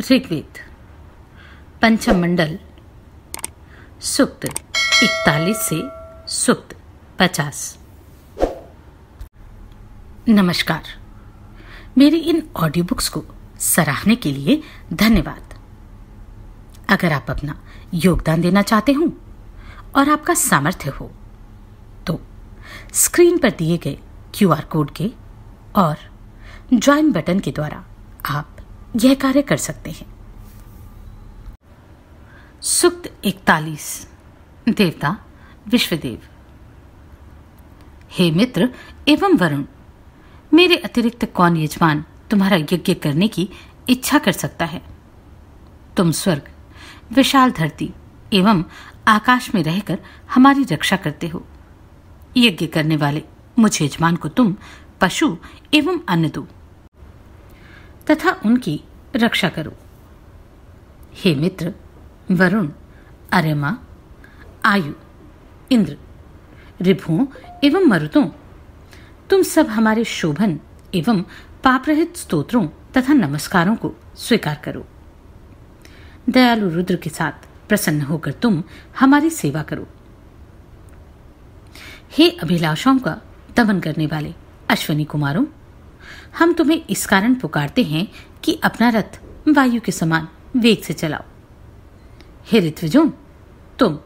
ऋग्वेद पंचम मंडल सुक्त इकतालीस से सुक्त पचास। नमस्कार। मेरी इन ऑडियो बुक्स को सराहने के लिए धन्यवाद। अगर आप अपना योगदान देना चाहते हो और आपका सामर्थ्य हो तो स्क्रीन पर दिए गए क्यूआर कोड के और ज्वाइन बटन के द्वारा आप यह कार्य कर सकते हैं। सुक्त इकतालीस। देवता, विश्वदेव। हे मित्र, एवं वरुण, मेरे अतिरिक्त कौन यजमान तुम्हारा यज्ञ करने की इच्छा कर सकता है? तुम स्वर्ग, विशाल धरती एवं आकाश में रहकर हमारी रक्षा करते हो। यज्ञ करने वाले मुझे यजमान को तुम, पशु एवं अन्न दो। तथा उनकी रक्षा करो। हे मित्र, वरुण, अरेमा, आयु, इंद्र रिभुओं एवं मरुतों, तुम सब हमारे शोभन एवं पापरहित स्तोत्रों तथा नमस्कारों को स्वीकार करो। दयालु रुद्र के साथ प्रसन्न होकर तुम हमारी सेवा करो। हे अभिलाषाओं का दमन करने वाले अश्वनी कुमारों हम तुम्हें इस कारण पुकारते हैं कि अपना रथ वायु के समान वेग से चलाओ। हे ऋत्विजों, तुम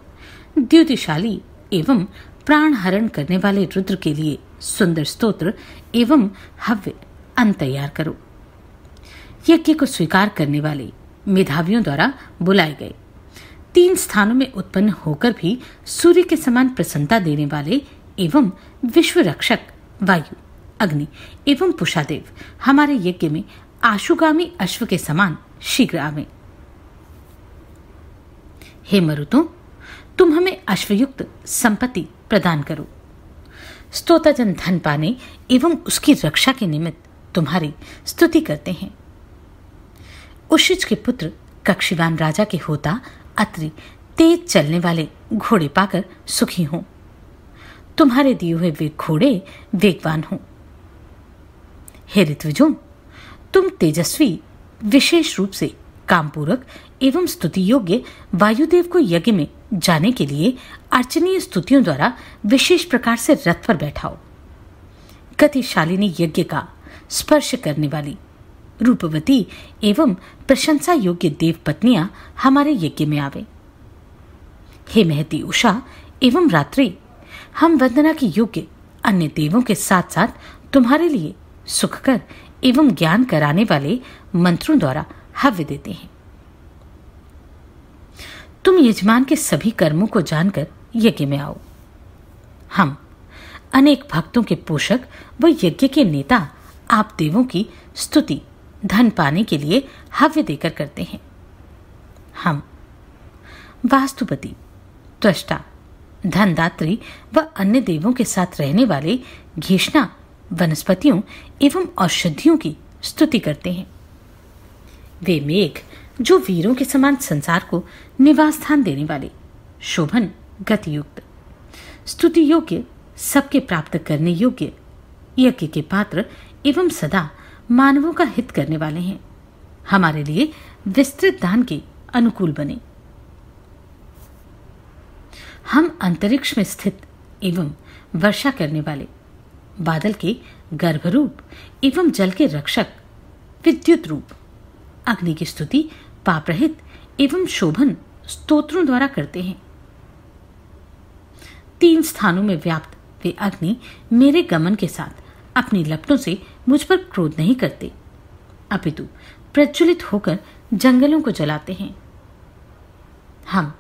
द्युतिशाली एवं प्राण हरण करने वाले रुद्र के लिए सुंदर स्तोत्र एवं हव्य अन्न तैयार करो। यज्ञ को स्वीकार करने वाले मेधावियों द्वारा बुलाए गए। तीन स्थानों में उत्पन्न होकर भी सूर्य के समान प्रसन्नता देने वाले एवं विश्व रक्षक वायु अग्नि एवं पुषादेव हमारे यज्ञ में आशुगामी अश्व के समान शीघ्र आवे। हे मरुतो, तुम हमें अश्वयुक्त संपत्ति प्रदान करो। स्तोताजन धन पाने एवं उसकी रक्षा के निमित्त तुम्हारी स्तुति करते हैं। उशिज के पुत्र कक्षिवान राजा के होता अत्रि तेज चलने वाले घोड़े पाकर सुखी हों। तुम्हारे दिए हुए वे घोड़े वेगवान हों। हे ऋत्विजों, तुम तेजस्वी, विशेष रूप से कामपूरक एवं स्तुति योग्य वायुदेव को यज्ञ में जाने के लिए अर्चनीय स्तुतियों द्वारा विशेष प्रकार से रथ पर बैठाओ गतिशालिनी यज्ञ का स्पर्श करने वाली रूपवती एवं प्रशंसा योग्य देव पत्नियाँ हमारे यज्ञ में आवे। हे महती उषा एवं रात्रि, हम वंदना के योग्य अन्य देवों के साथ साथ तुम्हारे लिए सुखकर एवं ज्ञान कराने वाले मंत्रों द्वारा हव्य देते हैं। तुम यजमान के सभी कर्मों को जानकर यज्ञ में आओ। हम, अनेक भक्तों के पोषक व यज्ञ के नेता आप देवों की स्तुति, धन पाने के लिए हव्य देकर करते हैं। हम, वास्तुपति, त्वष्टा, धनदात्री व अन्य देवों के साथ रहने वाले घीषणा वनस्पतियों एवं औषधियों की स्तुति करते हैं। वे मेघ, जो वीरों के समान संसार को निवास स्थान देने वाले शोभन गतियुक्त, स्तुति योग्य, सबके प्राप्त करने योग्य, यज्ञ के पात्र एवं सदा मानवों का हित करने वाले हैं। हमारे लिए विस्तृत दान के अनुकूल बने। हम अंतरिक्ष में स्थित एवं वर्षा करने वाले बादल के गर्भरूप एवं जल के रक्षक, विद्युत रूप। अग्नि की स्तुति पापरहित एवं शोभन स्तोत्रों द्वारा करते हैं। तीन स्थानों में व्याप्त वे अग्नि मेरे गमन के साथ अपनी लपटों से मुझ पर क्रोध नहीं करते। अपितु प्रज्वलित होकर जंगलों को जलाते हैं। हम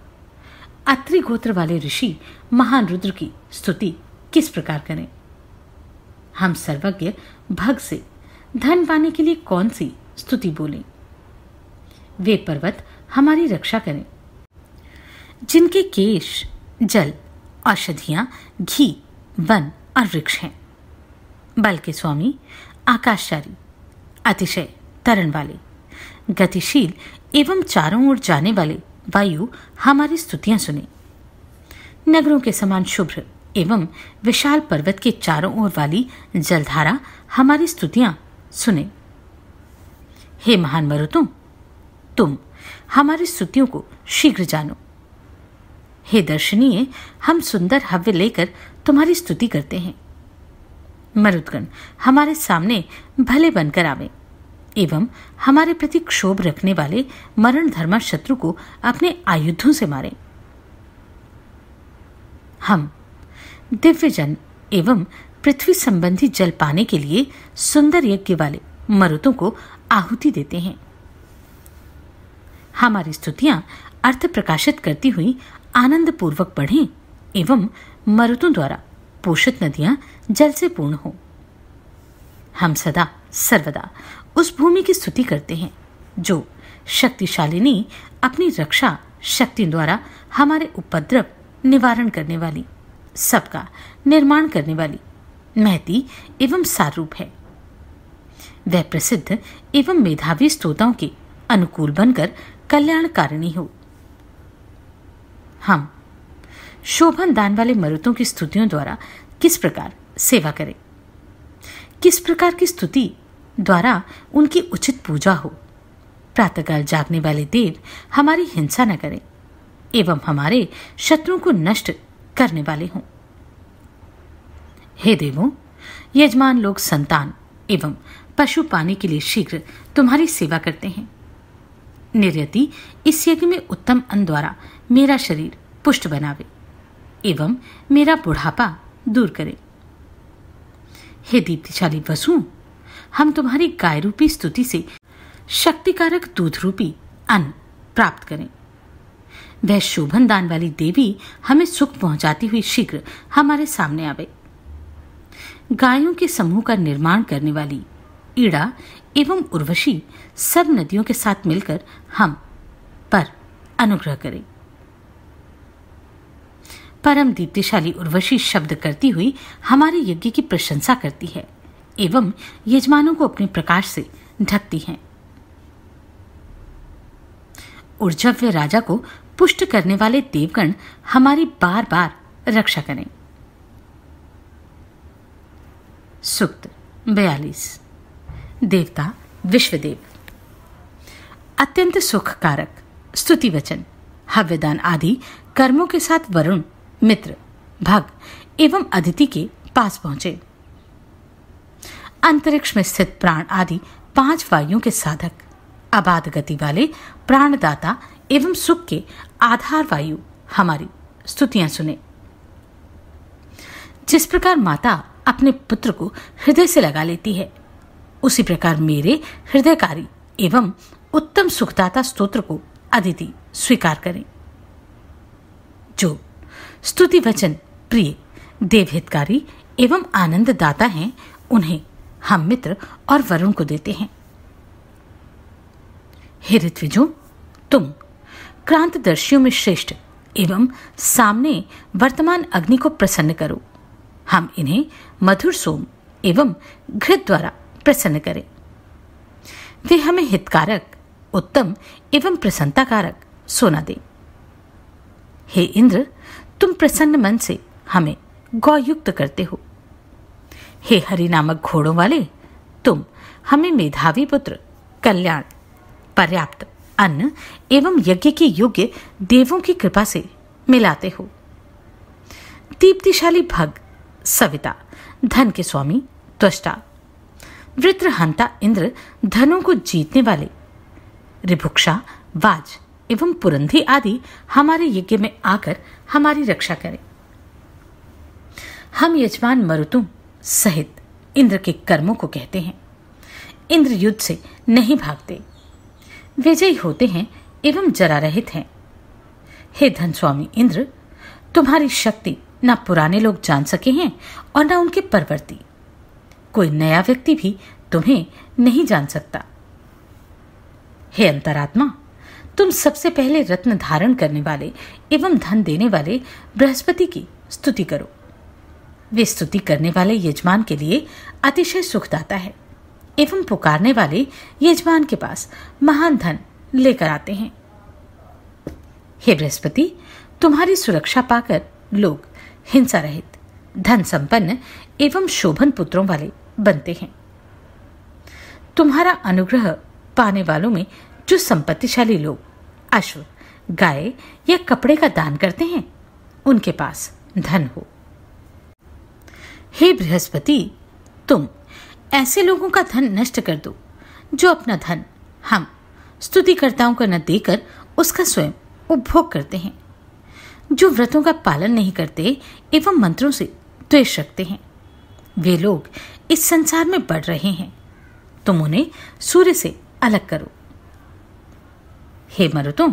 अत्रि गोत्र वाले ऋषि महान रुद्र की स्तुति किस प्रकार करें? हम सर्वज्ञ भग से। धन पाने के लिए कौन सी स्तुति बोले? वे पर्वत हमारी रक्षा करें। जिनके केश, जल, औषधियाँ, घी, वन और वृक्ष हैं। बल के स्वामी, आकाशचारी, अतिशय तरण वाले, गतिशील एवं चारों ओर जाने वाले वायु हमारी स्तुतियाँ सुने। नगरों के समान शुभ्र एवं विशाल पर्वत के चारों ओर वाली जलधारा हमारी स्तुतियाँ सुने। हे महान मरुतों, तुम हमारी स्तुतियों को शीघ्र जानो। हे दर्शनीय, हम सुंदर हव्य लेकर तुम्हारी स्तुति करते हैं। मरुदगण हमारे सामने भले बनकर आवे, एवं हमारे प्रति क्षोभ रखने वाले मरण धर्मा शत्रु को अपने आयुधों से मारे। हम दिव्य जन एवं पृथ्वी संबंधी जल पाने के लिए सुंदर यज्ञ वाले मरुतों को आहुति देते हैं। हमारी स्तुतियाँ अर्थ प्रकाशित करती हुई आनंद पूर्वक बढ़े एवं मरुतों द्वारा पोषित नदियाँ जल से पूर्ण हो। हम सदा सर्वदा उस भूमि की स्तुति करते हैं, जो शक्तिशालिनी अपनी रक्षा शक्ति द्वारा हमारे उपद्रव निवारण करने वाली सबका निर्माण करने वाली, महती एवं सारूप है। वह प्रसिद्ध एवं मेधावी स्त्रोताओं के अनुकूल बनकर कल्याणकारिणी हो। हम शोभन दान वाले मरुतों की स्तुतियों द्वारा किस प्रकार सेवा करें? किस प्रकार की स्तुति द्वारा उनकी उचित पूजा हो? प्रातःकाल जागने वाले देव हमारी हिंसा न करें एवं हमारे शत्रुओं को नष्ट करने वाले हों। हे देवों, यजमान लोग संतान एवं पशु पाने के लिए शीघ्र तुम्हारी सेवा करते हैं। निर्यति इस यज्ञ में उत्तम अन्न द्वारा मेरा शरीर पुष्ट बनावे एवं मेरा बुढ़ापा दूर करे। हे दीप्तिशाली वसु हम तुम्हारी गाय रूपी स्तुति से शक्तिकारक दूध रूपी अन्न प्राप्त करें। वह शोभन दान वाली देवी हमें सुख पहुंचाती हुई शीघ्र हमारे सामने आवे। गायों के समूह का निर्माण करने वाली ईड़ा एवं उर्वशी सब नदियों के साथ मिलकर हम पर अनुग्रह करें। परम दीप्तिशाली उर्वशी शब्द करती हुई हमारे यज्ञ की प्रशंसा करती है एवं यजमानों को अपने प्रकाश से ढकती हैं। ऊर्जव्य राजा को पुष्ट करने वाले देवगण हमारी बार बार रक्षा करें। सुक्त, बयालीस। देवता, विश्वदेव। अत्यंत सुखकारक स्तुति वचन हव्यदान आदि, कर्मों के साथ वरुण, मित्र, भग एवं अदिति के पास पहुँचे। अंतरिक्ष में स्थित प्राण आदि पाँच वायुओं के साधक अबाध गति वाले प्राणदाता एवं सुख के आधार वायु हमारी स्तुतियाँ सुने। जिस प्रकार माता अपने पुत्र को हृदय से लगा लेती है, उसी प्रकार मेरे हृदयकारी एवं उत्तम सुखदाता स्तोत्र को अदिति स्वीकार करें। जो स्तुति वचन प्रिय, देवहितकारी एवं आनंददाता हैं, उन्हें हम मित्र और वरुण को देते हैं। हे ऋत्विजों, तुम क्रांतदर्शियों में श्रेष्ठ एवं सामने वर्तमान अग्नि को प्रसन्न करो। हम इन्हें मधुर सोम एवं घृत द्वारा प्रसन्न करें। वे हमें हितकारक, उत्तम एवं प्रसन्नताकारक सोना दे। हे इंद्र, तुम प्रसन्न मन से हमें गौयुक्त करते हो। हे हरि नामक घोड़ों वाले, तुम हमें मेधावी पुत्र, कल्याण, पर्याप्त अन्न एवं यज्ञ के योग्य देवों की कृपा से मिलाते हो। दीप्तिशाली भग, सविता, धन के स्वामी त्वष्टा वृत्रहंता इंद्र धनों को जीतने वाले, रिभुक्षा, वाज एवं पुरंधी आदि हमारे यज्ञ में आकर हमारी रक्षा करें। हम यजमान मरुतों सहित इंद्र के कर्मों को कहते हैं। इंद्र युद्ध से नहीं भागते। विजयी होते हैं एवं जरा रहित हैं। हे धन स्वामी इंद्र, तुम्हारी शक्ति न पुराने लोग जान सके हैं और न उनके परवर्ती। कोई नया व्यक्ति भी तुम्हें नहीं जान सकता। हे अंतरात्मा, तुम सबसे पहले रत्न धारण करने वाले एवं धन देने वाले बृहस्पति की स्तुति करो। वे स्तुति करने वाले यजमान के लिए अतिशय सुखदाता है। एवं पुकारने वाले यजमान के पास महान धन लेकर आते हैं। हे बृहस्पति, तुम्हारी सुरक्षा पाकर लोग हिंसा रहित, धन संपन्न एवं शोभन पुत्रों वाले बनते हैं। तुम्हारा अनुग्रह पाने वालों में जो संपत्तिशाली लोग, अश्व, गाय या कपड़े का दान करते हैं, उनके पास धन हो। हे बृहस्पति, तुम ऐसे लोगों का धन नष्ट कर दो, जो अपना धन हम स्तुतिकर्ताओं को न देकर उसका स्वयं उपभोग करते हैं। जो व्रतों का पालन नहीं करते एवं मंत्रों से द्वेष रखते हैं। वे लोग इस संसार में बढ़ रहे हैं। तुम उन्हें सूर्य से अलग करो। हे मरुतों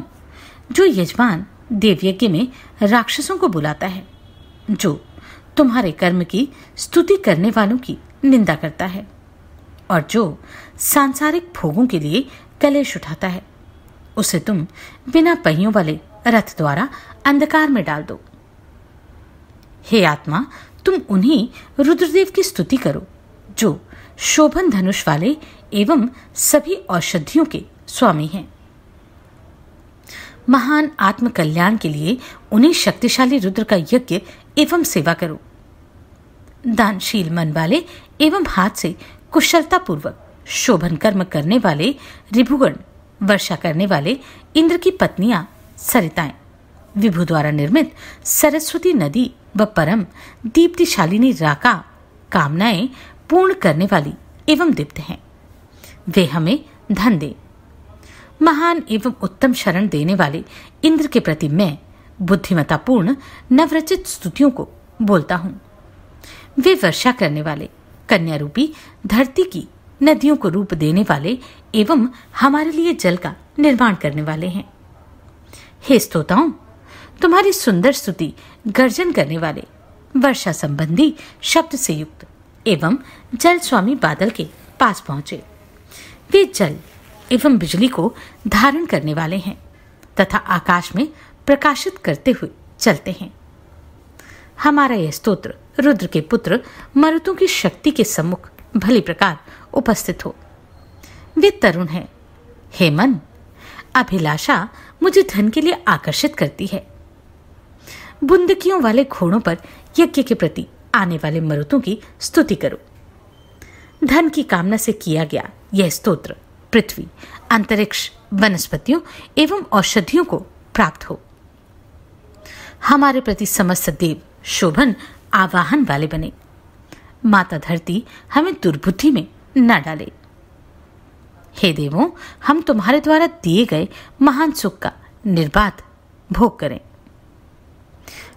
जो यजमान देवयज्ञ में राक्षसों को बुलाता है, जो तुम्हारे कर्म की स्तुति करने वालों की निंदा करता है और जो सांसारिक भोगों के लिए कलेश उठाता है, उसे तुम बिना पहियों वाले रथ द्वारा अंधकार में डाल दो। हे आत्मा, तुम उन्हीं रुद्रदेव की स्तुति करो, जो शोभन धनुष वाले एवं सभी औषधियों के स्वामी हैं। महान आत्म कल्याण के लिए उन्हें शक्तिशाली रुद्र का यज्ञ एवं सेवा करो। दानशील मन वाले एवं हाथ से कुशलता पूर्वक शोभन कर्म करने वाले, रिभुगण वर्षा करने वाले इंद्र की पत्नियाँ सरिताएँ। विभु द्वारा निर्मित सरस्वती नदी व परम दीप्तिशालिनी राका कामनाएँ पूर्ण करने वाली एवं दीप्त हैं। वे हमें धन दे। महान एवं उत्तम शरण देने वाले इंद्र के प्रति मैं बुद्धिमतापूर्ण नवरचित स्तुतियों को बोलता हूँ। वे वर्षा करने वाले कन्या रूपी धरती की नदियों को रूप देने वाले एवं हमारे लिए जल का निर्माण करने वाले हैं। हे स्तोताओं, तुम्हारी सुंदर स्तुति गर्जन करने वाले, वर्षा संबंधी शब्द से युक्त एवं जल स्वामी बादल के पास पहुँचे। वे जल एवं बिजली को धारण करने वाले हैं तथा आकाश में प्रकाशित करते हुए चलते हैं। हमारा यह स्तोत्र रुद्र के पुत्र मरुतों की शक्ति के सम्मुख भली प्रकार उपस्थित हो। वे तरुण है। हे मन, अभिलाषा मुझे धन के लिए आकर्षित करती है। बुंदकियों वाले घोड़ों पर यज्ञ के प्रति आने वाले मरुतों की स्तुति करो। धन की कामना से किया गया यह स्तोत्र पृथ्वी, अंतरिक्ष, वनस्पतियों एवं औषधियों को प्राप्त हो। हमारे प्रति समस्त देव शोभन आवाहन वाले बने। माता धरती हमें दुर्बुद्धि में न डाले। हे देवों, हम तुम्हारे द्वारा दिए गए महान सुख का निर्बाध भोग करें।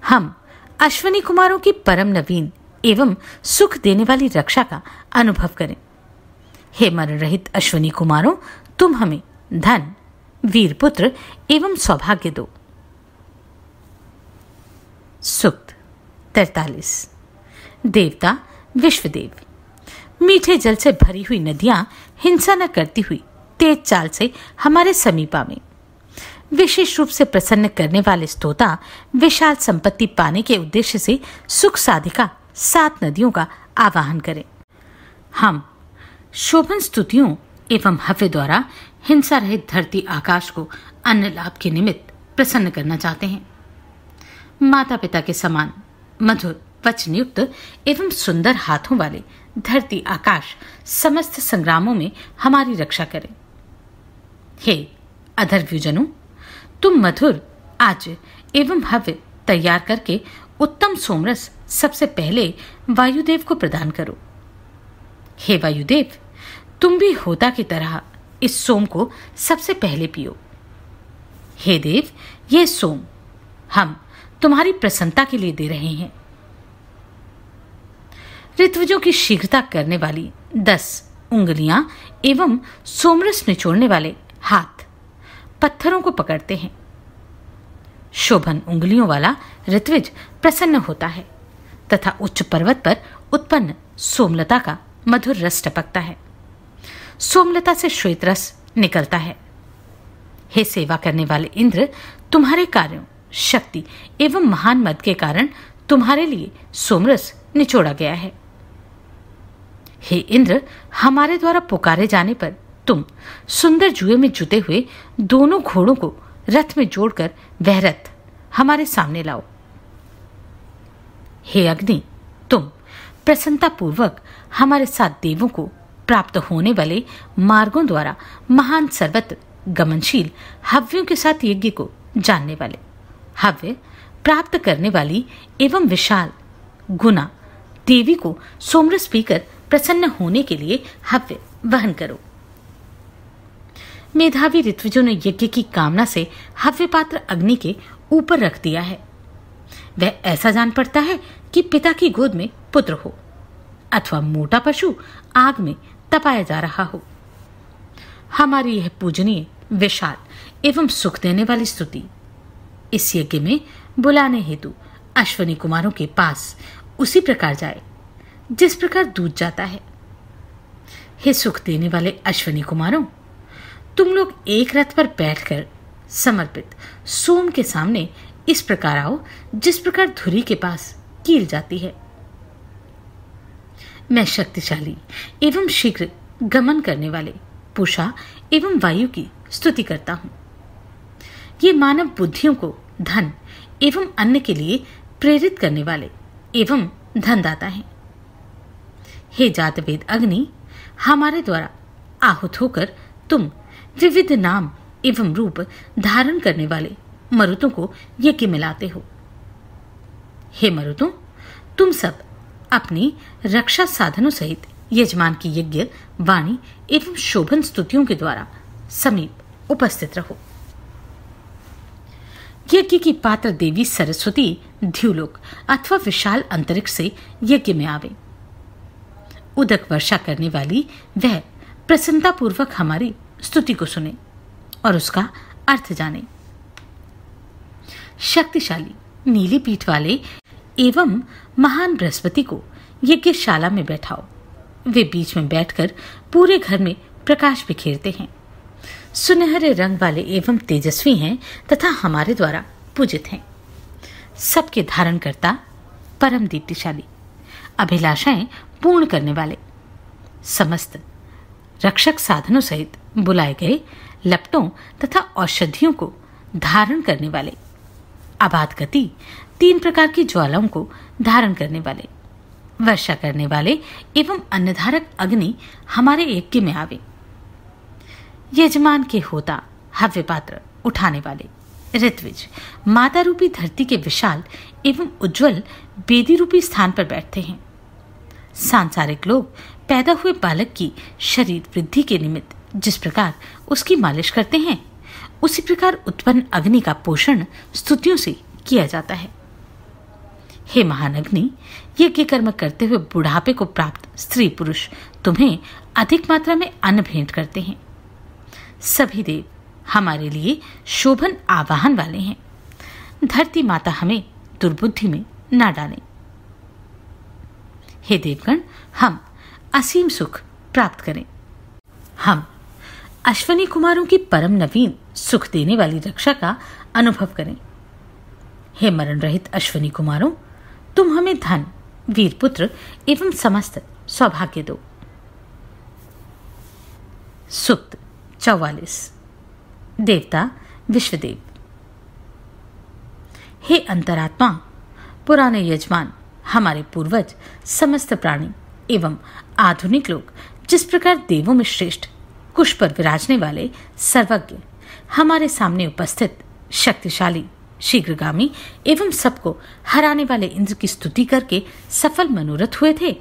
हम अश्वनी कुमारों की परम नवीन एवं सुख देने वाली रक्षा का अनुभव करें। हे मरण रहित अश्वनी कुमारों, तुम हमें धन वीर पुत्र एवं सौभाग्य दो। सुक्त। तैतालीस। देवता, विश्वदेव। मीठे जल से भरी हुई नदियाँ हिंसा न करती हुई तेज चाल से हमारे समीपा में। विशेष रूप से प्रसन्न करने वाले स्तोता विशाल संपत्ति पाने के उद्देश्य से सुख साधिका सात नदियों का आवाहन करें। हम शोभन स्तुतियों एवं हव्य द्वारा हिंसा रहित धरती आकाश को अन्य लाभ के निमित्त प्रसन्न करना चाहते हैं। माता पिता के समान मधुर वचन युक्त एवं सुंदर हाथों वाले धरती आकाश समस्त संग्रामों में हमारी रक्षा करें। हे अधर व्यूजनों, तुम मधुर, आज एवं भव्य तैयार करके उत्तम सोमरस सबसे पहले वायुदेव को प्रदान करो। हे वायुदेव, तुम भी होता की तरह इस सोम को सबसे पहले पियो। हे देव, ये सोम हम तुम्हारी प्रसन्नता के लिए दे रहे हैं। ऋतुजों की शीघ्रता करने वाली दस उंगलियाँ एवं सोमरस निचोड़ने वाले हाथ पत्थरों को पकड़ते हैं। शोभन उंगलियों वाला ऋत्विज प्रसन्न होता है तथा उच्च पर्वत पर उत्पन्न सोमलता का मधुर रस टपकता है। सोमलता से श्वेत रस निकलता है। हे सेवा करने वाले इंद्र, तुम्हारे कार्यों शक्ति एवं महान मद के कारण तुम्हारे लिए सोमरस निचोड़ा गया है। हे इंद्र, हमारे द्वारा पुकारे जाने पर तुम सुंदर जुए में जुते हुए दोनों घोड़ों को रथ में जोड़कर वह रथ हमारे सामने लाओ। हे अग्नि, तुम प्रसन्नता पूर्वक हमारे साथ देवों को प्राप्त होने वाले मार्गों द्वारा महान सर्वत्र गमनशील हव्यों के साथ यज्ञ को जानने वाले। हव्य प्राप्त करने वाली एवं विशाल गुना देवी को सोमरस पीकर प्रसन्न होने के लिए हव्य वहन करो। मेधावी ऋत्विजों ने यज्ञ की कामना से हव्य पात्र अग्नि के ऊपर रख दिया है। वह ऐसा जान पड़ता है कि पिता की गोद में पुत्र हो, अथवा मोटा पशु आग में तपाया जा रहा हो। हमारी यह पूजनीय, विशाल एवं सुख देने वाली स्तुति। इस यज्ञ में बुलाने हेतु अश्वनी कुमारों के पास उसी प्रकार जाए, जिस प्रकार दूध जाता है। हे सुख देने वाले अश्वनी कुमारों, तुम लोग एक रथ पर बैठकर समर्पित सोम के सामने इस प्रकार आओ, जिस प्रकार धुरी के पास कील जाती है। मैं शक्तिशाली एवं शीघ्र गमन करने वाले पुषा एवं वायु की स्तुति करता हूँ। ये मानव बुद्धियों को धन एवं अन्य के लिए प्रेरित करने वाले एवं धनदाता हैं। हे जात वेद अग्नि, हमारे द्वारा आहुत होकर तुम विविध नाम एवं रूप धारण करने वाले मरुतों को यज्ञ मिलाते हो। हे मरुतों, तुम सब अपनी रक्षा साधनों सहित यजमान की यज्ञ, वाणी एवं शोभन स्तुतियों के द्वारा समीप उपस्थित रहो। यज्ञ की पात्र देवी सरस्वती ध्युलोक अथवा विशाल अंतरिक्ष से यज्ञ में आवे। उदक वर्षा करने वाली वह प्रसन्नता पूर्वक हमारी स्तुति को सुने और उसका अर्थ जाने। शक्तिशाली नीली पीठ वाले एवं महान बृहस्पति को यज्ञशाला में बैठाओ। वे बीच में बैठकर पूरे घर में प्रकाश बिखेरते हैं। सुनहरे रंग वाले एवं तेजस्वी हैं तथा हमारे द्वारा पूजित हैं। सबके धारण करता परम दीप्तिशाली, अभिलाषाएँ पूर्ण करने वाले, समस्त रक्षक साधनों सहित बुलाए गए लपटों तथा औषधियों को धारण करने वाले, आबाद गति तीन प्रकार की ज्वालाओं को धारण करने वाले, वर्षा करने वाले एवं अन्नधारक अग्नि हमारे यज्ञ में आवे। यजमान के होता, हव्य पात्र, उठाने वाले। ऋत्विज, माता रूपी धरती के विशाल एवं उज्जवल बेदी रूपी स्थान पर बैठते हैं। सांसारिक लोग पैदा हुए बालक की शरीर वृद्धि के निमित्त जिस प्रकार उसकी मालिश करते हैं, उसी प्रकार उत्पन्न अग्नि का पोषण स्तुतियों से किया जाता है। हे महान अग्नि यज्ञ कर्म करते हुए बुढ़ापे को प्राप्त स्त्री पुरुष तुम्हें अधिक मात्रा में अन्न भेंट करते हैं। सभी देव हमारे लिए शोभन आवाहन वाले हैं। धरती माता हमें दुर्बुद्धि में ना डालें। हे देवगण, हम असीम सुख प्राप्त करें। हम अश्वनी कुमारों की परम नवीन सुख देने वाली रक्षा का अनुभव करें। हे मरण रहित अश्वनी कुमारों, तुम हमें धन वीर पुत्र एवं समस्त सौभाग्य दो। सुक्त चौवालीस। देवता, विश्वदेव। हे अंतरात्मा, पुराने यजमान, हमारे पूर्वज, समस्त प्राणी एवं आधुनिक लोग, जिस प्रकार देवों में श्रेष्ठ, कुश पर विराजने वाले सर्वज्ञ, हमारे सामने उपस्थित, शक्तिशाली, शीघ्रगामी एवं सबको हराने वाले इंद्र की स्तुति करके सफल मनोरथ हुए थे,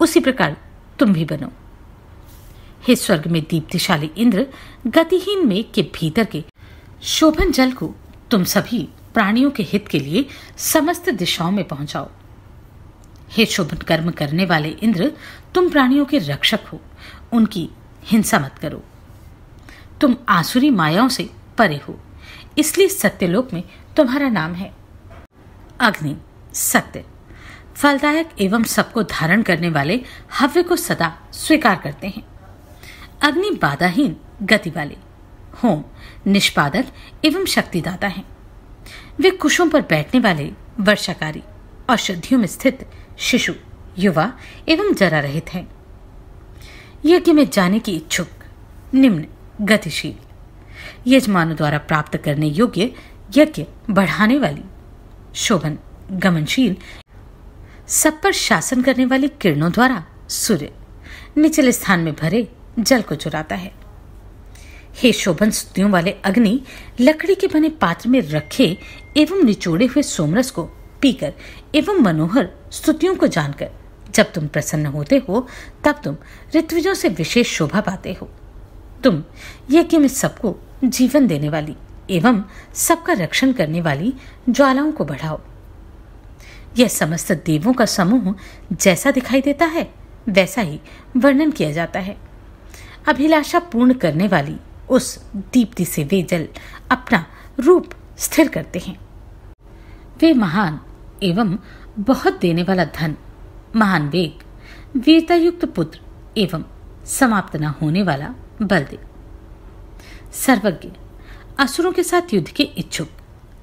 उसी प्रकार तुम भी बनो। हे स्वर्ग में दीप्तिशाली इंद्र गतिहीन मेघ के भीतर के शोभन जल को तुम सभी प्राणियों के हित के लिए समस्त दिशाओं में पहुंचाओ। हे शोभन कर्म करने वाले इंद्र, तुम प्राणियों के रक्षक हो। उनकी हिंसा मत करो। तुम आसुरी मायाओं से परे हो। इसलिए सत्यलोक में तुम्हारा नाम है। अग्नि, सत्य। फलदायक एवं सबको धारण करने वाले हव्य को सदा स्वीकार करते हैं। अग्नि बाधाहीन गति वाले होम, निष्पादक एवं शक्तिदाता हैं। वे कुशों पर बैठने वाले वर्षाकारी औषधियों में स्थित शिशु, युवा एवं जरा रहित हैं। यज्ञ में जाने की इच्छुक, निम्न, गतिशील, यजमानों द्वारा प्राप्त करने योग्य यज्ञ बढ़ाने वाली, शोभन, गमनशील सब पर शासन करने वाली किरणों द्वारा सूर्य, निचले स्थान में भरे जल को चुराता है। हे शोभन स्तुतियों वाले अग्नि, लकड़ी के बने पात्र में रखे एवं निचोड़े हुए सोमरस को पीकर एवं मनोहर स्तुतियों को जानकर जब तुम प्रसन्न होते हो, तब तुम ऋत्विजों से विशेष शोभा पाते हो। तुम यज्ञ में सबको जीवन देने वाली एवं सबका रक्षण करने वाली ज्वालाओं को बढ़ाओ। यह समस्त देवों का समूह जैसा दिखाई देता है, वैसा ही वर्णन किया जाता है। अभिलाषा पूर्ण करने वाली उस दीप्ति से वे जल अपना रूप स्थिर करते हैं। वे महान एवं बहुत देने वाला धन, महान वेग वीरता युक्त पुत्र एवं समाप्त न होने वाला बल दे सर्वज्ञ, असुरों के साथ युद्ध के इच्छुक,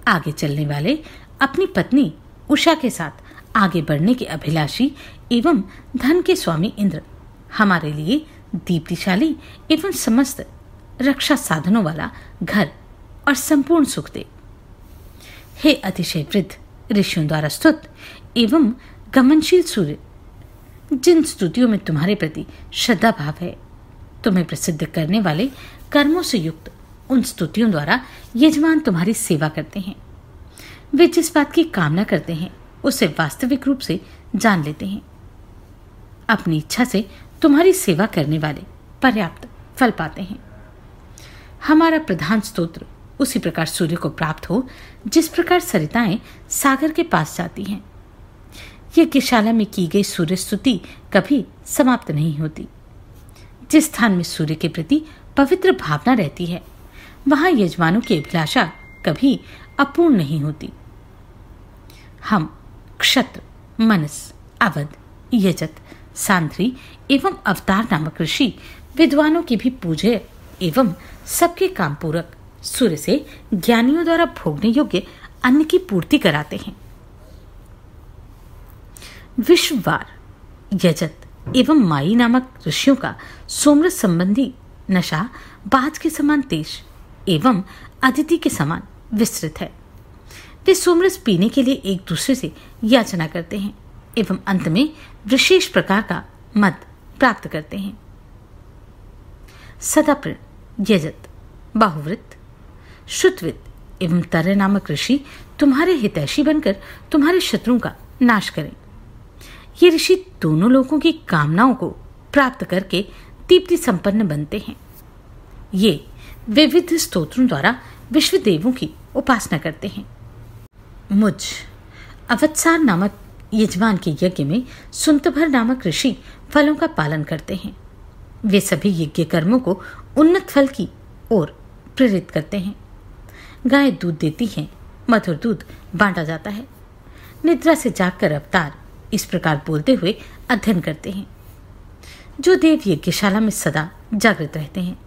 आगे चलने वाले अपनी पत्नी उषा के साथ आगे बढ़ने के अभिलाषी एवं धन के स्वामी इंद्र, हमारे लिए दीप्तिशाली एवं समस्त रक्षा साधनों वाला घर और संपूर्ण सुख दे। हे अतिशय वृद्ध ऋषियों द्वारा स्तुत एवं गमनशील सूर्य, जिन स्तुतियों में तुम्हारे प्रति श्रद्धा भाव है, तुम्हें प्रसिद्ध करने वाले कर्मों से युक्त उन स्तुतियों द्वारा यजमान तुम्हारी सेवा करते हैं। वे जिस बात की कामना करते हैं, उसे वास्तविक रूप से जान लेते हैं। अपनी इच्छा से तुम्हारी सेवा करने वाले पर्याप्त फल पाते हैं। हमारा प्रधान स्तोत्र उसी प्रकार सूर्य को प्राप्त हो, जिस प्रकार सरिताएँ सागर के पास जाती हैं। यज्ञशाला में की गई सूर्य स्तुति कभी समाप्त नहीं होती। जिस स्थान में सूर्य के प्रति पवित्र भावना रहती है, वहाँ यजमानों की अभिलाषा कभी अपूर्ण नहीं होती। हम क्षत्र मनस, अवध, यजत सांध्री एवं अवतार नामक ऋषि विद्वानों की भी पूजे एवं सबके काम पूरक सूर्य से ज्ञानियों द्वारा भोगने योग्य अन्न की पूर्ति कराते हैं। विश्ववार, यजत एवं माई नामक ऋषियों का सोमरस संबंधी नशा बाज के समान तेज एवं अदिति के समान विस्तृत है। वे सोमरस पीने के लिए एक दूसरे से याचना करते हैं। एवं अंत में विशेष प्रकार का मत प्राप्त करते हैं। सदाप्रण यजत बाहुवृत श्रुतवित एवं तर नामक ऋषि तुम्हारे हितैषी बनकर तुम्हारे शत्रुओं का नाश करें। ये ऋषि दोनों लोगों की कामनाओं को प्राप्त करके दीप्ति संपन्न बनते हैं। ये विविध स्तोत्रों द्वारा विश्व देवों की उपासना करते हैं। मुझ, अवत्सार नामक यजमान के यज्ञ में सुंतभर नामक ऋषि फलों का पालन करते हैं। वे सभी यज्ञ कर्मों को उन्नत फल की ओर प्रेरित करते हैं। गाय दूध देती है, मधुर दूध बांटा जाता है। निद्रा से जागकर अवतार इस प्रकार बोलते हुए अध्ययन करते हैं। जो देव यज्ञशाला में सदा जागृत रहते हैं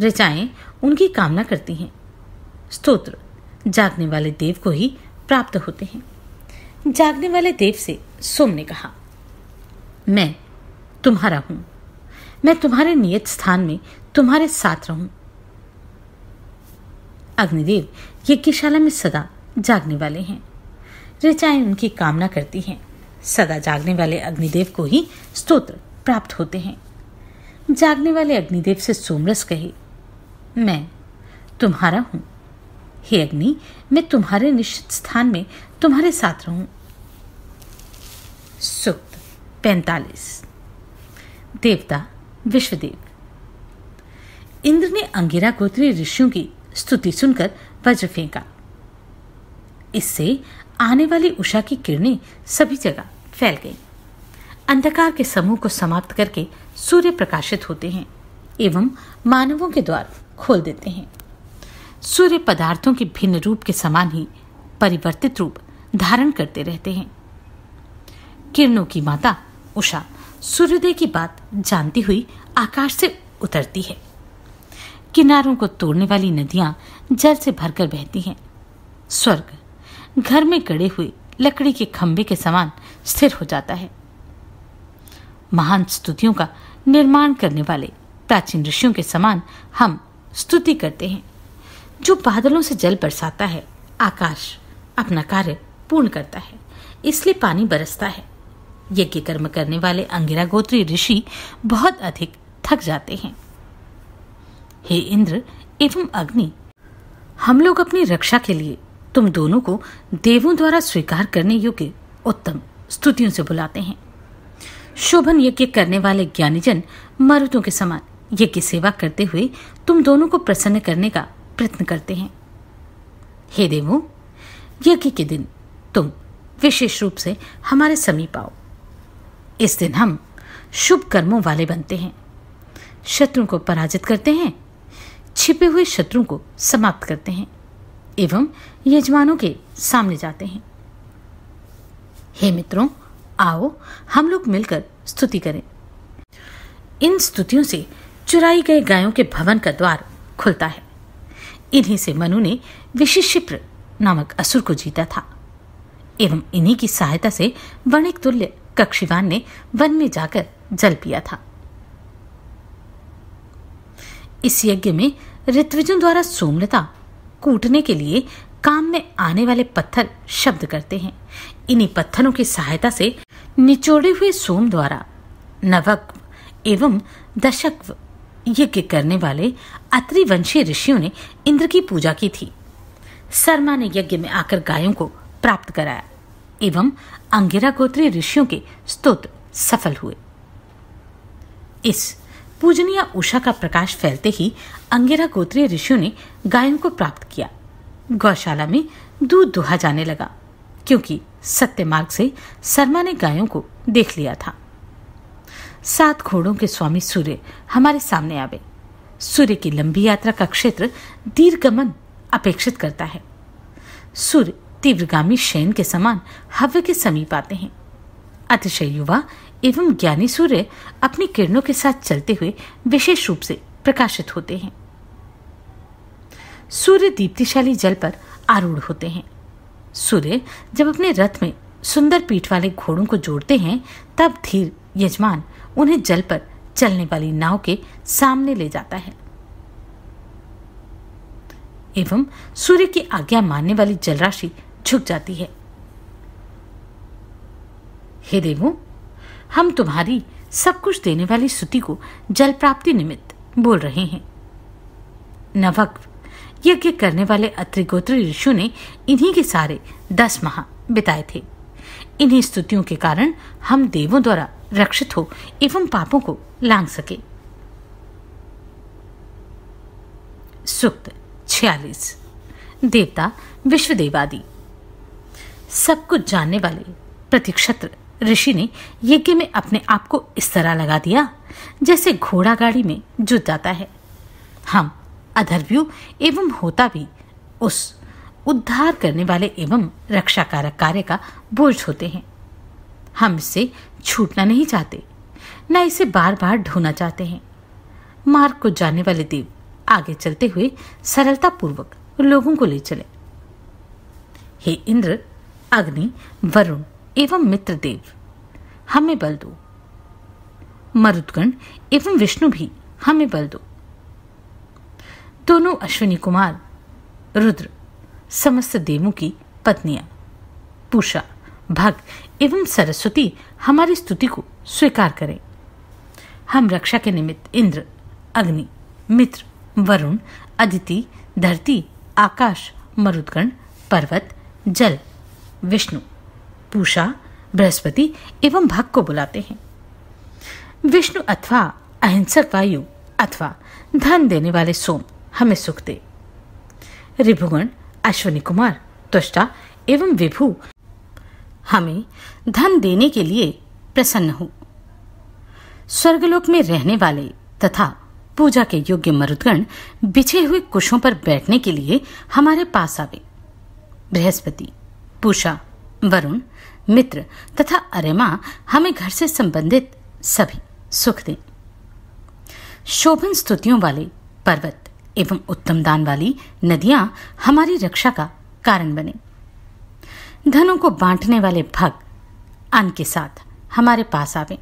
ऋचाएँ उनकी कामना करती हैं। स्तोत्र, जागने वाले देव को ही प्राप्त होते हैं। जागने वाले देव से सोम ने कहा, मैं तुम्हारा हूँ। मैं तुम्हारे नियत स्थान में तुम्हारे साथ रहूँ। अग्निदेव यज्ञशाला में सदा जागने वाले हैं। ऋचाएँ उनकी कामना करती हैं। सदा जागने वाले अग्निदेव को ही स्तोत्र प्राप्त होते हैं। जागने वाले अग्निदेव से सोमरस कहे, मैं तुम्हारा हूँ। हे अग्नि, मैं तुम्हारे निश्चित स्थान में तुम्हारे साथ रहूँ। सुक्त, पैंतालीस। देवता, विश्वदेव। इंद्र ने अंगिरा गोत्री ऋषियों की स्तुति सुनकर वज्र फेंका। इससे आने वाली उषा की किरणें सभी जगह फैल गई। अंधकार के समूह को समाप्त करके सूर्य प्रकाशित होते हैं एवं मानवों के द्वार खोल देते हैं। सूर्य पदार्थों के भिन्न रूप के समान ही परिवर्तित रूप धारण करते रहते हैं। किरणों की माता उषा सूर्योदय की बात जानती हुई आकाश से उतरती है। किनारों को तोड़ने वाली नदियाँ जल से भरकर बहती हैं। स्वर्ग घर में गड़े हुए लकड़ी के खंभे के समान स्थिर हो जाता है। महान स्तुतियों का निर्माण करने वाले प्राचीन ऋषियों के समान हम स्तुति करते हैं। जो बादलों से जल बरसाता है, आकाश अपना कार्य पूर्ण करता है, इसलिए पानी बरसता है। यज्ञ कर्म करने वाले अंगिरा गोत्री ऋषि बहुत अधिक थक जाते हैं। हे इंद्र एवं अग्नि, हम लोग अपनी रक्षा के लिए तुम दोनों को देवों द्वारा स्वीकार करने योग्य उत्तम स्तुतियों से बुलाते हैं। शोभन यज्ञ करने वाले ज्ञानीजन मरुदों के समान यज्ञ सेवा करते हुए तुम दोनों को प्रसन्न करने का प्रयत्न करते हैं। हे देवो, यज्ञ के दिन तुम विशेष रूप से हमारे समीप आओ। इस दिन हम शुभ कर्मों वाले बनते हैं। शत्रु को पराजित करते हैं, छिपे हुए शत्रु को समाप्त करते हैं, एवं यजमानों के सामने जाते हैं। हे मित्रों, आओ, हम लोग मिलकर स्तुति करें। इन स्तुतियों से चुराई गए गायों के भवन का द्वार खुलता है। इन्हीं से मनु ने विशिशिप्र नामक असुर को जीता था। एवं इन्हीं की सहायता से वणिक तुल्य कक्षिवान ने वन में जाकर जल पिया था। इस यज्ञ में ऋत्विजों द्वारा सोमलता कूटने के लिए काम में आने वाले पत्थर शब्द करते हैं। इन्हीं पत्थरों की सहायता से निचोड़े हुए सोम द्वारा नवक एवं दशक यज्ञ करने वाले अत्रि वंशीय ऋषियों ने इंद्र की पूजा की थी। शर्मा ने यज्ञ में आकर गायों को प्राप्त कराया एवं अंगिरा गोत्रीय ऋषियों के स्तोत्र सफल हुए। इस पूजनीय उषा का प्रकाश फैलते ही अंगिरा गोत्रीय ऋषियों ने गायों को प्राप्त किया। गौशाला में दूध दुहा जाने लगा, क्योंकि सत्य मार्ग से शर्मा ने गायों को देख लिया था। सात घोड़ों के स्वामी सूर्य हमारे सामने आवे। सूर्य की लंबी यात्रा का क्षेत्र दीर्घगमन अपेक्षित करता है। सूर्य तीव्रगामी शयन के समान हव्य के समीप आते हैं। अतिशय युवा एवं ज्ञानी सूर्य अपनी किरणों के साथ चलते हुए विशेष रूप से प्रकाशित होते हैं। सूर्य दीप्तिशाली जल पर आरूढ़ होते हैं। सूर्य जब अपने रथ में सुंदर पीठ वाले घोड़ों को जोड़ते हैं, तब धीर, यजमान उन्हें जल पर चलने वाली नाव के सामने ले जाता है। एवं सूर्य की आज्ञा मानने वाली जलराशि झुक जाती है। हे देवो, हम तुम्हारी सब कुछ देने वाली स्तुति को जल प्राप्ति निमित्त बोल रहे हैं। नवक, यज्ञ करने वाले अत्रिगोत्री ऋषियों ने इन्हीं के सारे दस माह बिताए थे। इन्हीं स्तुतियों के कारण हम देवों द्वारा रक्षित हो एवं पापों को लांग सके। सुक्त छियालीस। देवता विश्वदेवादि। सब कुछ जानने वाले प्रतिक्षत्र ऋषि ने यज्ञ में अपने आप को इस तरह लगा दिया, जैसे घोड़ा गाड़ी में जुट जाता है। हम अधर्व्यू एवं होता भी उस उद्धार करने वाले एवं रक्षा कारक कार्य का बोझ होते हैं। हम इससे छूटना नहीं चाहते, न इसे बार बार ढोना चाहते हैं। मार्ग को जाने वाले देव आगे चलते हुए सरलता पूर्वक लोगों को ले चले। हे इंद्र, अग्नि, वरुण एवं मित्र देव, हमें बल दो। मरुदगण एवं विष्णु भी हमें बल दो। दोनों अश्विनी कुमार, रुद्र, समस्त देवों की पत्नियाँ, पूषा भग एवं सरस्वती हमारी स्तुति को स्वीकार करें। हम रक्षा के निमित्त इंद्र, अग्नि, मित्र, वरुण, अदिति, धरती, आकाश, मरुदगण, पर्वत, जल, विष्णु, पूषा, बृहस्पति एवं भग को बुलाते हैं। विष्णु अथवा अहिंसक वायु अथवा धन देने वाले सोम हमें सुख दे। रिभुगण, अश्वनी कुमार तुष्टा एवं विभु हमें धन देने के लिए प्रसन्न हो। स्वर्गलोक में रहने वाले तथा पूजा के योग्य मरुदगण बिछे हुए कुशों पर बैठने के लिए हमारे पास आवे। बृहस्पति, पूषा, वरुण, मित्र तथा अरेमा हमें घर से संबंधित सभी सुख दें। शोभन स्तुतियों वाले पर्वत एवं उत्तम दान वाली नदियाँ हमारी रक्षा का कारण बने। धनों को बांटने वाले भग अन्न के साथ हमारे पास आवे।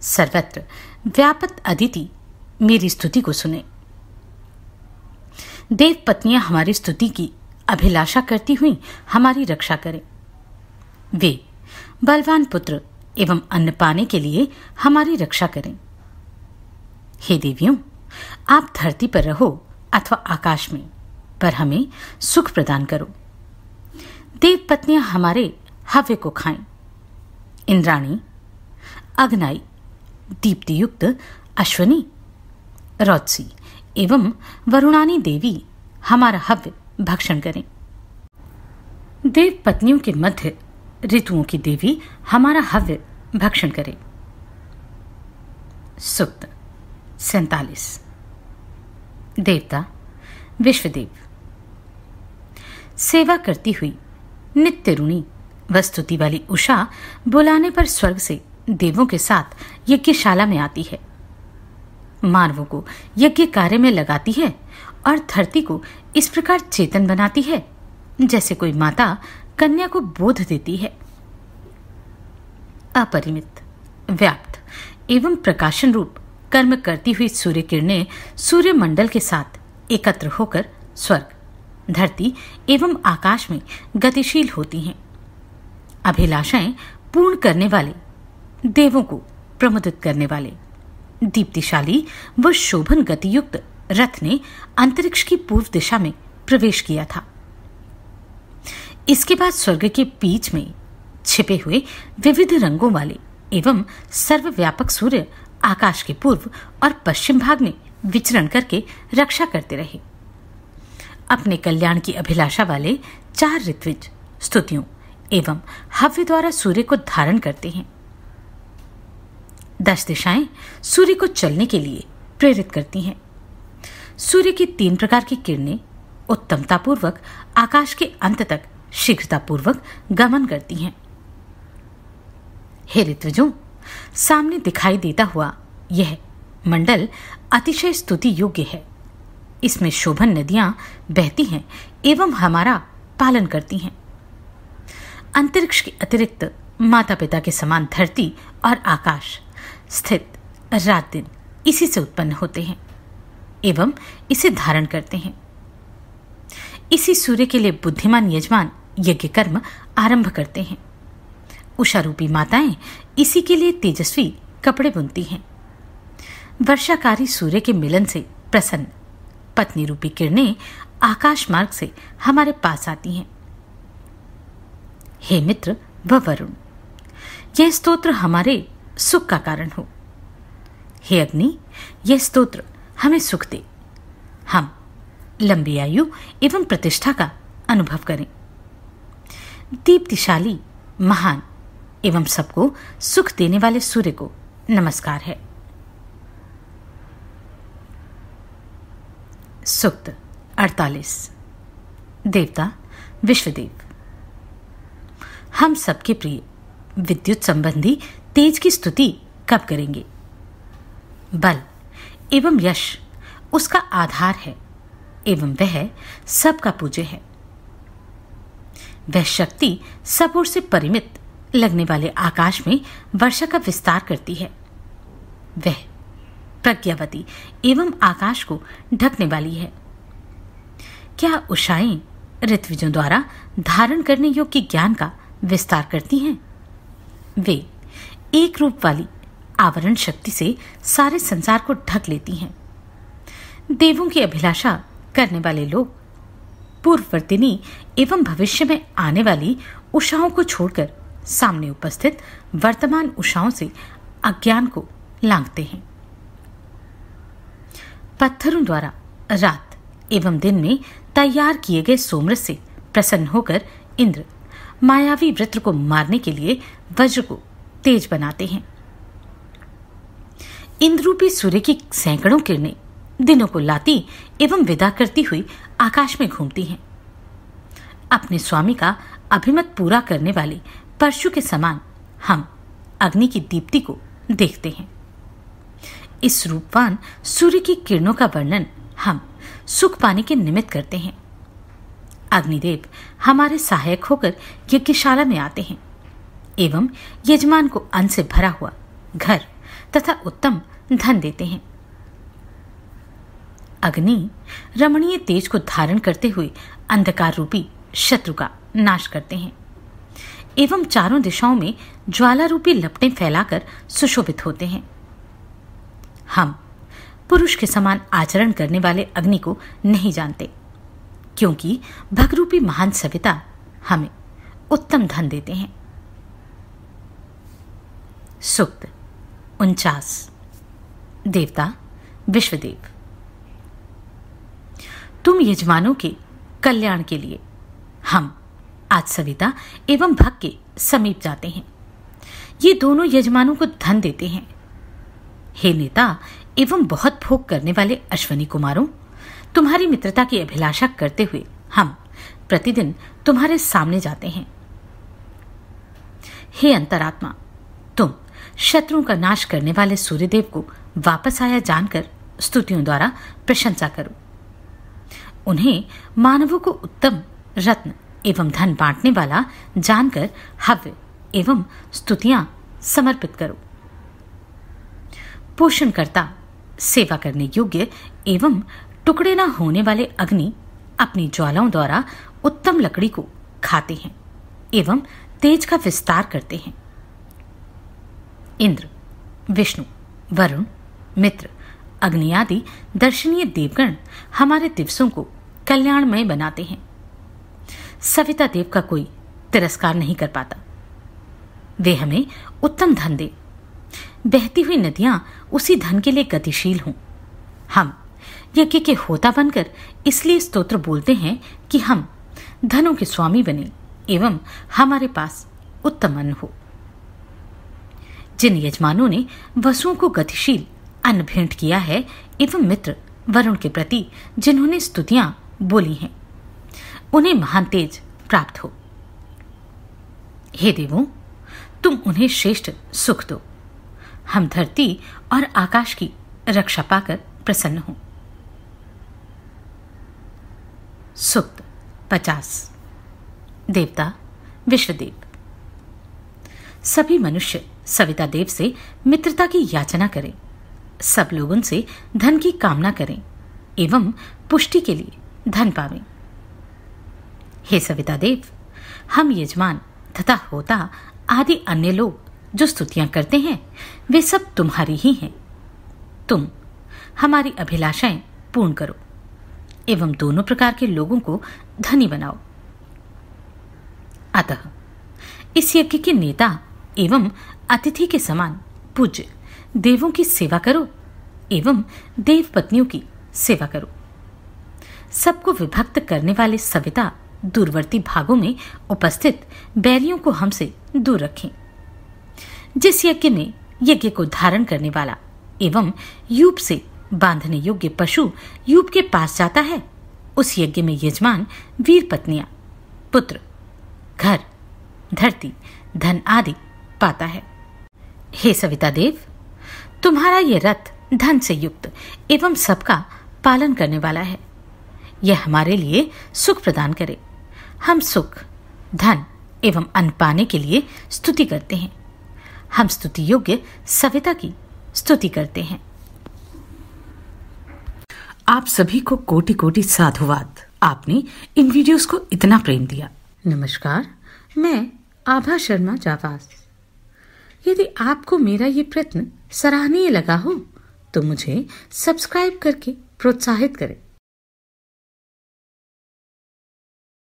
सर्वत्र व्यापत अदिति मेरी स्तुति को सुने। देव पत्नियाँ हमारी स्तुति की अभिलाषा करती हुई हमारी रक्षा करें। वे बलवान पुत्र एवं अन्न पाने के लिए हमारी रक्षा करें। हे देवियों, आप धरती पर रहो अथवा आकाश में, पर हमें सुख प्रदान करो। देव पत्नियाँ हमारे हव्य को खाएँ। इंद्राणी, अग्नाई दीप्ति युक्त अश्वनी रौत्सी एवं वरुणानी देवी हमारा हव्य भक्षण करें। देव पत्नियों के मध्य ऋतुओं की देवी हमारा हव्य भक्षण करे। सुक्त सैतालीस। देवता, विश्वदेव। सेवा करती हुई नित्य ऋणी वस्तुति वाली उषा बुलाने पर स्वर्ग से देवों के साथ यज्ञशाला में आती है। मानवों को यज्ञ कार्य में लगाती है और धरती को इस प्रकार चेतन बनाती है, जैसे कोई माता कन्या को बोध देती है। अपरिमित, व्याप्त एवं प्रकाशन रूप कर्म करती हुई सूर्य किरणें सूर्य मंडल के साथ एकत्र होकर स्वर्ग धरती एवं आकाश में गतिशील होती हैं। अभिलाषाएँ पूर्ण करने वाले, देवों को प्रमुदित करने वाले। दीप्तिशाली व शोभन गतियुक्त रथ ने अंतरिक्ष की पूर्व दिशा में प्रवेश किया था। इसके बाद स्वर्ग के बीच में छिपे हुए विविध रंगों वाले एवं सर्वव्यापक सूर्य आकाश के पूर्व और पश्चिम भाग में विचरण करके रक्षा करते रहे। अपने कल्याण की अभिलाषा वाले चार ऋत्विज, स्तुतियों एवं हव्य द्वारा सूर्य को धारण करते हैं। दस दिशाएँ सूर्य को चलने के लिए प्रेरित करती हैं। सूर्य की तीन प्रकार की किरणें उत्तमतापूर्वक, आकाश के अंत तक शीघ्रतापूर्वक गमन करती हैं। हे ऋत्विजों, सामने दिखाई देता हुआ यह मंडल अतिशय स्तुति योग्य है। इसमें शोभन नदियाँ बहती हैं एवं हमारा पालन करती हैं। अंतरिक्ष के अतिरिक्त माता पिता के समान धरती और आकाश स्थित रात दिन इसी से उत्पन्न होते हैं एवं इसे धारण करते हैं। इसी सूर्य के लिए बुद्धिमान, यजमान, यज्ञ कर्म आरंभ करते हैं। उषा रूपी माताएँ इसी के लिए तेजस्वी कपड़े बुनती हैं। वर्षाकारी सूर्य के मिलन से प्रसन्न पत्नी रूपी किरणें आकाश मार्ग से हमारे पास आती हैं। हे मित्र व वरुण, यह स्तोत्र हमारे सुख का कारण हो। हे अग्नि, यह स्तोत्र हमें सुख दे। हम लंबी आयु एवं प्रतिष्ठा का अनुभव करें। दीप्तिशाली, महान एवं सबको सुख देने वाले सूर्य को नमस्कार है। सुक्त 48 देवता, विश्वदेव। हम सबके प्रिय, विद्युत संबंधी, तेज की स्तुति कब करेंगे? बल एवं यश, उसका आधार है, एवं वह सबका पूज्य है। वह शक्ति सब ओर से परिमित लगने वाले आकाश में वर्षा का विस्तार करती है। वह प्रज्ञावती एवं आकाश को ढकने वाली है। क्या उषाएँ ऋत्विजों द्वारा धारण करने योग्य ज्ञान का विस्तार करती हैं? वे एक रूप वाली आवरण शक्ति से सारे संसार को ढक लेती हैं। देवों की अभिलाषा करने वाले लोग, पूर्ववर्तिनी एवं भविष्य में आने वाली उषाओं को छोड़कर सामने उपस्थित वर्तमान उषाओं से अज्ञान को लांघते हैं। पत्थरों द्वारा रात एवं दिन में तैयार किए गए सोमरस से प्रसन्न होकर इंद्र मायावी वृत्र को मारने के लिए वज्र को तेज बनाते हैं। इंद्रूपी सूर्य की सैकड़ों किरणें दिनों को लाती एवं विदा करती हुई आकाश में घूमती हैं। अपने स्वामी का अभिमत पूरा करने वाले परशु के समान हम अग्नि की दीप्ति को देखते हैं। इस रूपवान सूर्य की किरणों का वर्णन हम सुख पाने के निमित्त करते हैं। अग्निदेव हमारे सहायक होकर यज्ञशाला में आते हैं एवं यजमान को अन्न से भरा हुआ घर तथा उत्तम धन देते हैं। अग्नि रमणीय तेज को धारण करते हुए अंधकार रूपी शत्रु का नाश करते हैं एवं चारों दिशाओं में ज्वाला रूपी लपटें फैलाकर सुशोभित होते हैं। हम, पुरुष के समान आचरण करने वाले अग्नि को नहीं जानते, क्योंकि भगरूपी महान सविता हमें उत्तम धन देते हैं। सुक्त, उनचास। देवता, विश्वदेव। तुम यजमानों के कल्याण के लिए, हम, आज सविता एवं भग के समीप जाते हैं। ये दोनों यजमानों को धन देते हैं। हे नेता, एवं बहुत भोग करने वाले अश्वनी कुमारों, तुम्हारी मित्रता की अभिलाषा करते हुए हम प्रतिदिन तुम्हारे सामने जाते हैं। हे अंतरात्मा, तुम शत्रुओं का नाश करने वाले सूर्यदेव को वापस आया जानकर स्तुतियों द्वारा प्रशंसा करो। उन्हें मानवों को उत्तम रत्न एवं धन बांटने वाला जानकर हव्य एवं स्तुतियाँ समर्पित करो। पोषणकर्ता सेवा करने योग्य एवं टुकड़े न होने वाले अग्नि अपनी ज्वालाओं द्वारा उत्तम लकड़ी को खाते हैं एवं तेज का विस्तार करते हैं। इंद्र, विष्णु, वरुण, मित्र, अग्नि आदि दर्शनीय देवगण हमारे दिवसों को कल्याणमय बनाते हैं। सविता देव का कोई तिरस्कार नहीं कर पाता। वे हमें उत्तम धन दे बहती हुई नदियाँ उसी धन के लिए गतिशील हों। हम यज्ञ के होता बनकर इसलिए स्तोत्र बोलते हैं कि हम धनों के स्वामी बने एवं हमारे पास उत्तम अन्न हो। जिन यजमानों ने वसुओं को गतिशील अन्न भेंट किया है एवं मित्र वरुण के प्रति जिन्होंने स्तुतियाँ बोली हैं, उन्हें महान तेज प्राप्त हो। हे देवों, तुम उन्हें श्रेष्ठ सुख दो। हम धरती और आकाश की रक्षा पाकर प्रसन्न हो। सुक्त, पचास। देवता, विश्वदेव। सभी मनुष्य सविता देव से मित्रता की याचना करें। सब लोग उनसे धन की कामना करें, एवं पुष्टि के लिए धन पावें। हे सविता देव, हम यजमान तथा होता आदि अन्य लोग जो स्तुतियाँ करते हैं, वे सब तुम्हारी ही हैं। तुम हमारी अभिलाषाएँ पूर्ण करो, एवं दोनों प्रकार के लोगों को धनी बनाओ। अतः इस यज्ञ के नेता एवं अतिथि के समान पूज्य देवों की सेवा करो, एवं देव पत्नियों की सेवा करो। सबको विभक्त करने वाले सविता दूरवर्ती भागों में उपस्थित बैरियों को हमसे दूर रखें। जिस यज्ञ में यज्ञ को धारण करने वाला एवं यूप से बांधने योग्य पशु यूप के पास जाता है। उस यज्ञ में यजमान वीर पत्नियाँ, पुत्र, घर, धरती, धन आदि पाता है। हे सविता देव, तुम्हारा ये रथ धन से युक्त एवं सबका पालन करने वाला है। यह हमारे लिए सुख प्रदान करे। हम सुख, धन एवं अन्न पाने के लिए स्तुति करते हैं। हम स्तुति योग्य सविता की स्तुति करते हैं। आप सभी को कोटि कोटि साधुवाद। आपने इन वीडियोस को इतना प्रेम दिया। नमस्कार मैं आभा शर्मा जावास। यदि आपको मेरा ये प्रयत्न सराहनीय लगा हो तो मुझे सब्सक्राइब करके प्रोत्साहित करें।